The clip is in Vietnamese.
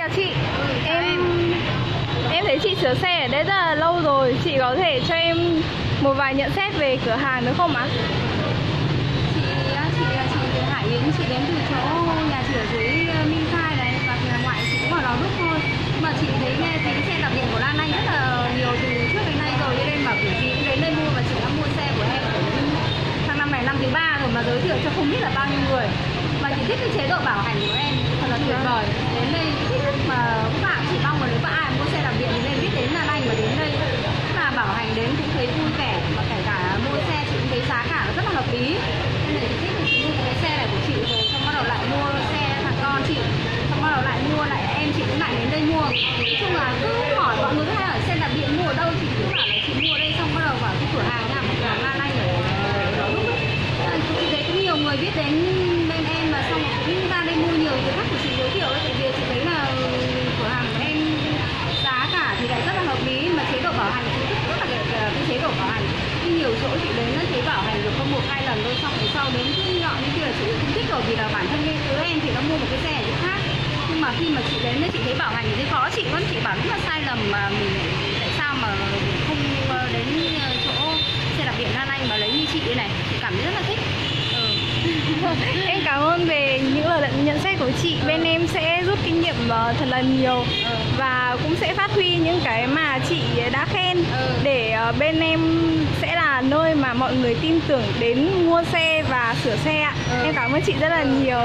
chào chị. Em em thấy chị sửa xe ở đây rất là lâu rồi. Chị có thể cho em một vài nhận xét về cửa hàng được không ạ? Chị ờ, chị ờ, chị từ Hải Yến, chị đến từ chỗ nhà chị ở dưới ờ, Minh Khai này và nhà ngoại chị cũng ở Lò Đúc thôi. Nhưng mà chị thấy nghe tiếng xe đạp điện của Lan Anh rất là nhiều từ trước đến nay rồi, cho nên bảo kiểu gì cũng đến đây mua và chị đã mua xe của em sang năm này, năm thứ ba rồi mà giới thiệu cho không biết là bao nhiêu người. Và chị thích cái chế độ bảo hành của em thật là tuyệt vời đến đây thích mà các bạn chỉ mong là nếu bạn ai mua xe đạp điện thì nên biết đến là Anh mà đến đây. Tức là bảo hành đến cũng thấy vui vẻ và kể cả mua xe chị cũng thấy giá cả nó rất là hợp lý. Nên là chị thích thì chị mua cái xe này của chị rồi xong bắt đầu lại mua xe thằng con chị, xong bắt đầu lại mua lại em chị cũng lại đến đây mua. Nói chung là cứ hỏi mọi người hay ở xe đạp điện mua ở đâu chị cũng bảo là chị mua ở đây, xong bắt đầu vào cái cửa hàng nha một cửa hàng Lan Anh ở đó lúc ấy chị thấy cũng nhiều người biết đến bên em và xong rồi cũng ra đây mua nhiều từ khách của chị giới thiệu ấy tại vì chị thấy là cửa hàng của em giá cả thì lại rất là hợp lý mà chế độ bảo hành chị thích rất là cái, cái chế độ bảo hành nhưng nhiều chỗ chị đến thấy bảo hành được có một hai lần thôi xong rồi sau đến nhọn như kia là chị cũng thích rồi vì là bản thân đứa em thì nó mua một cái xe ở chỗ khác nhưng mà khi mà chị đến thì chị thấy bảo hành thì thấy khó chị vẫn chị bảo rất là sai lầm mà mình tại sao mà không ờ, đến ờ, chỗ xe đạp điện Lan Anh mà lấy như chị đây này chị cảm thấy rất là thích ừ. em cảm ơn về những lời nhận xét của chị bên em sẽ rút kinh nghiệm ờ, thật là nhiều Ừ. và cũng sẽ phát huy những cái mà chị đã khen Ừ. để bên em là nơi mà mọi người tin tưởng đến mua xe và sửa xe ạ Ừ. em cảm ơn chị rất là nhiều